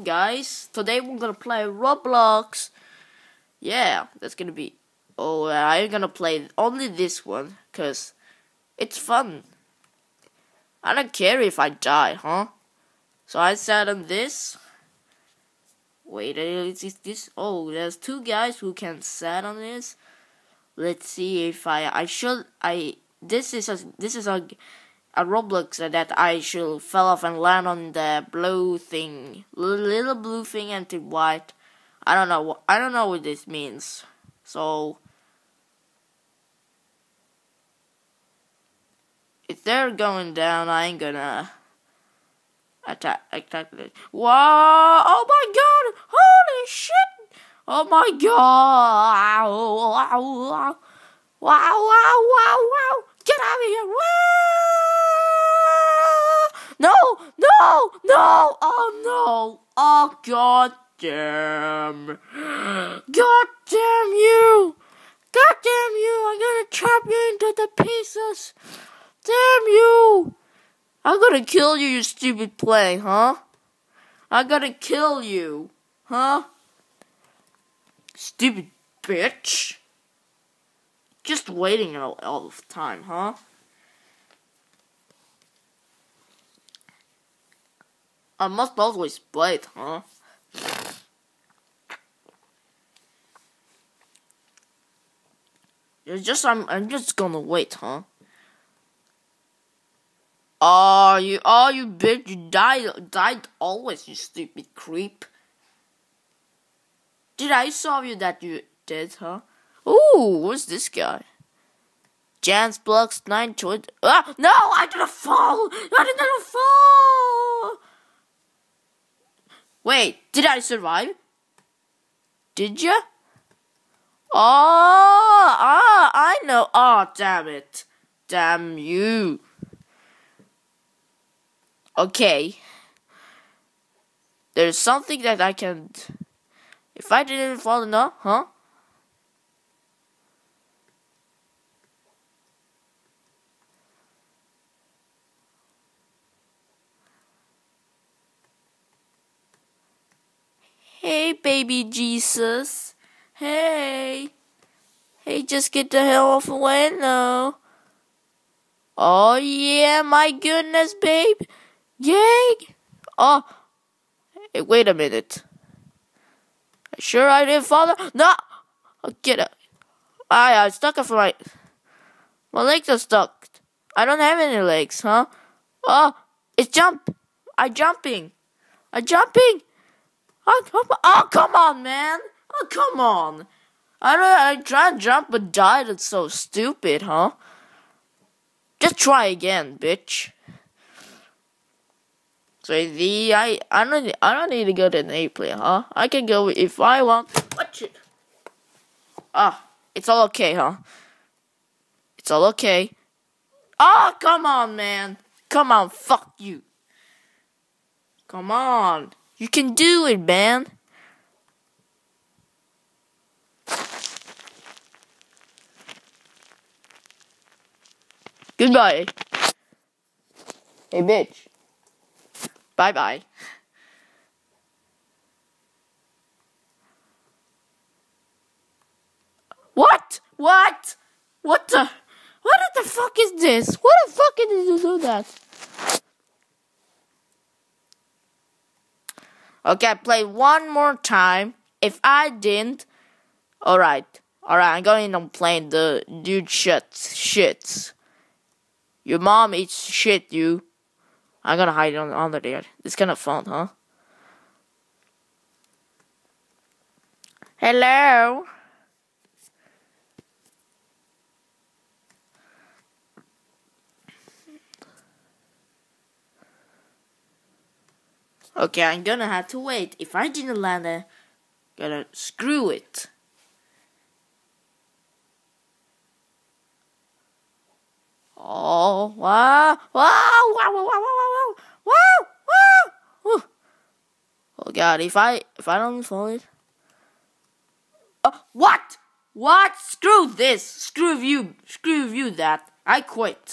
guys. Today we're gonna play roblox. Yeah that's gonna be oh i'm gonna play only this one because it's fun. I don't care if i die huh? So i sat on this. Wait uh, is this oh there's two guys who can sat on this. Let's see if i i should i this is a this is a a Roblox that I should fell off and land on the blue thing, little blue thing and the white. I don't know. I don't know what this means. So if they're going down, I ain't gonna attack attack it. Wow! Oh my god! Holy shit! Oh my god! Wow! Wow! Wow! Wow! Wow! Get out of here! Wow! No, oh no, oh god damn. God damn you! God damn you! I'm gonna chop you into the pieces! Damn you! I'm gonna kill you, you stupid plane, huh? I'm gonna kill you, huh? Stupid bitch. Just waiting all, all the time, huh? I must always wait, huh? You're just I'm I'm just gonna wait, huh? Oh you oh you bitch you died died always you stupid creep. Did I saw you that you did, huh? Ooh, what's this guy? Jan's blocks nine choice. Ah, no, I didn't fall. I didn't fall. Wait, did I survive? Did you? Oh, ah, I know. Oh, damn it. Damn you. Okay. There's something that I can. If I didn't fall enough, huh? Hey, baby Jesus. Hey. Hey, just get the hell off the window. Oh, yeah, my goodness, babe. Yay. Oh, hey, wait a minute. Sure I didn't fall No! Oh, get up. I, I stuck for my... My legs are stuck. I don't have any legs, huh? Oh, it's jump. I jumping. I jumping. Oh, come, oh, come on, man. Oh, come on. I don't. I tried to jump but died. It's so stupid, huh? Just try again, bitch. So the I I don't I don't need to go to an A player, huh? I can go if I want. Watch it. Ah, it's all okay, huh? It's all okay. Oh, come on, man. Come on, fuck you. Come on. You can do it, man. Goodbye. Hey, bitch. Bye bye. What? What? What the? What the fuck is this? What the fuck did you do that? Okay, play one more time. If I didn't, alright. Alright, I'm going to play the dude shit shit. Your mom eats shit, you. I'm gonna hide it on under there. It's kind of fun, huh? Hello. Okay, I'm gonna have to wait. If I didn't land it, gonna screw it. Oh, wow, wow, wow, wow, wow, wow, wow, wow, wow. Oh God, if I, if I don't fall it. Oh, what? What? Screw this. Screw you. Screw you that. I quit.